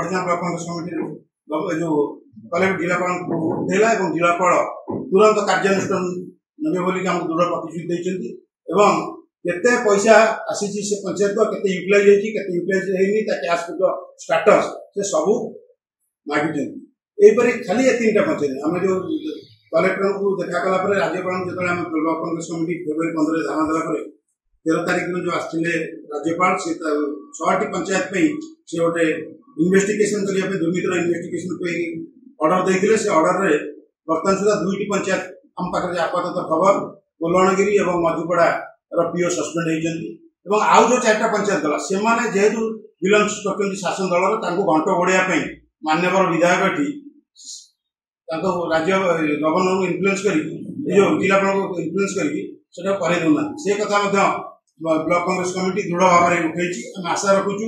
Patna block Congress committee जो collector जिला उठेला और जिलापाल तुरंत कार्यानुषान নেবে বলি আমাকে দৃঢ় প্রতিশ্রুতি দিয়েছেন এবং কেতে পয়সা আসিছি সে পঞ্চায়েত কেতে ইউটিলাইজ হয়েছি কেতে ইউটিলাইজ হয়নি তা ক্যাশ বুক স্টাটস সে সবু মাগুছেন এইপরি খালি এ তিনটা পঞ্চায়েত আমি যে কলেক্টর দেখা কলাপরে রাজ্যপাল যেত ব্লক কংগ্রেস কমিটি ফেব্রুয়ারি পনেরো ধারণা দেলাপরে तेरह तारीख में जो आसते राज्यपाल से छि पंचायत से गोटे इनभेटिगेसन करने दुर्नीतिर इनभेस्टिगेसन अर्डर देते से अर्डर में बर्तमान सुधा दुईट पंचायत आम पाखे आपात खबर कोलणगिरी और मधुपड़ा पीओ सस्पेड होती आउ जो चार पंचायत गला से जेहेतु विलम्स करते शासन दल घंट बढ़ावाई मान्यवर विधायक ये राज्य गवर्नर को इनफ्लुएंस कर जिलापाल इनफ्लुएंस कर से कथा ବ୍ଲକ କଂଗ୍ରେସ କମିଟି ଦୃଢ଼ ଭାବରେ ଉଠେଇଛି ଆମେ ଆଶା ରଖୁଛୁ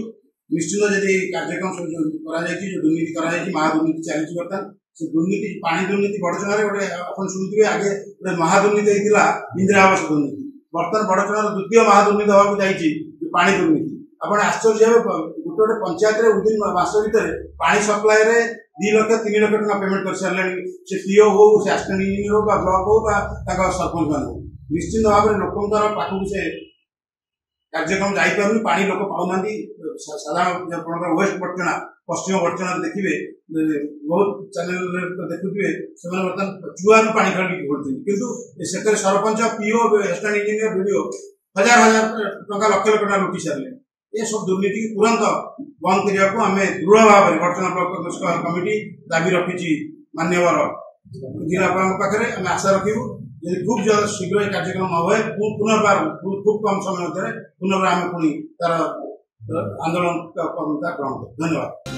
ନିଶ୍ଚିତ ଯଦି କାର୍ଯ୍ୟକ୍ରମ ସବୁ କରାଯାଇଛି ଯେଉଁ ଦୁର୍ନୀତି କରାଯାଇଛି ମହା ଦୁର୍ନୀତି ଚାଲିଛି ବର୍ତ୍ତମାନ ସେ ଦୁର୍ନୀତି ପାଣି ଦୁର୍ନୀତି ବଡ଼ଚଣାରେ ଗୋଟେ ଆପଣ ଶୁଣୁଥିବେ ଆଗେ ଗୋଟେ ମହା ଦୁର୍ନୀତି ହେଇଥିଲା ଇନ୍ଦିରା ଆବାସ ଦୁର୍ନୀତି ବର୍ତ୍ତମାନ ବଡ଼ଚଣାର ଦ୍ୱିତୀୟ ମହା ଦୁର୍ନୀତି ହେବାକୁ ଯାଇଛି ପାଣି ଦୁର୍ନୀତି ଆପଣ ଆଶ୍ଚର୍ଯ୍ୟ ହେବେ ଗୋଟେ ଗୋଟେ ପଞ୍ଚାୟତରେ ୱିଦିନ୍ ମାସ ଭିତରେ ପାଣି ସପ୍ଲାଇରେ ଦୁଇ ଲକ୍ଷ ତିନି ଲକ୍ଷ ଟଙ୍କା ପେମେଣ୍ଟ କରିସାରିଲେଣି ସେ ପିଓ ହଉ ସେ ଆସିଷ୍ଟାଣ୍ଟ ଇଞ୍ଜିନିୟର ହଉ ବା ବ୍ଲକ ହଉ ବା ତାଙ୍କ ସରପଞ୍ଚ ହଉ ନିଶ୍ଚିନ୍ତ ଭାବରେ ଲୋକଙ୍କର ପାଖକୁ ସେ କାର୍ଯ୍ୟକ୍ରମ ଯାଇପାରୁନି ପାଣି ଲୋକ ପାଉନାହାନ୍ତି ସାଧାରଣ ଆପଣଙ୍କର ୱେଷ୍ଟ ବର୍ତ୍ତମାନ ପଶ୍ଚିମ ବର୍ତ୍ତମାନ ଦେଖିବେ ବହୁତ ଚ୍ୟାନେଲରେ ଦେଖୁଥିବେ ସେମାନେ ବର୍ତ୍ତମାନ ଚୁଆରୁ ପାଣି କାଢ଼ିକି ଘୋଡ଼ୁଛନ୍ତି କିନ୍ତୁ ସେଥିରେ sarpanch PO assistant engineer VDO ହଜାର ହଜାର ଟଙ୍କା ଲକ୍ଷ ଲକ୍ଷ ଟଙ୍କା ଲୁଟି ସାରିଲେଣି ଏସବୁ ଦୁର୍ନୀତିକୁ ତୁରନ୍ତ ବନ୍ଦ କରିବାକୁ ଆମେ ଦୃଢ଼ ଭାବରେ ବର୍ତ୍ତମାନ ବ୍ଲକ କମିଟି ଦାବି ରଖିଛି ମାନ୍ୟବର ଜିଲ୍ଲାପାଳଙ୍କ ପାଖରେ ଆମେ ଆଶା ରଖିବୁ যদি খুব শীঘ্র এই কার্যক্রম হবে পুনর্বার খুব কম সময়ের মধ্যে পুনর্বার আমি পুনি তারা আন্দোলন কর্মতা গ্রহণ ধন্যবাদ